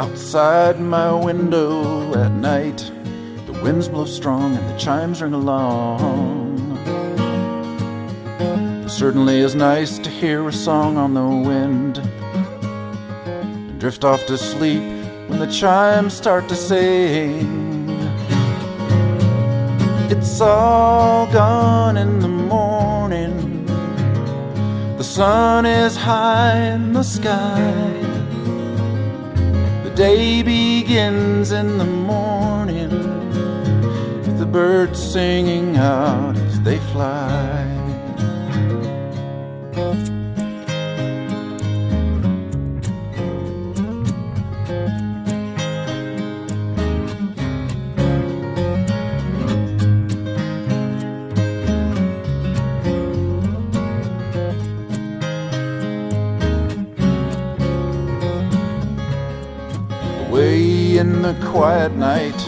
Outside my window at night, the winds blow strong and the chimes ring along. It certainly is nice to hear a song on the wind and drift off to sleep when the chimes start to sing. It's all gone in the morning. The sun is high in the sky. Day begins in the morning with the birds singing out as they fly. Away in the quiet night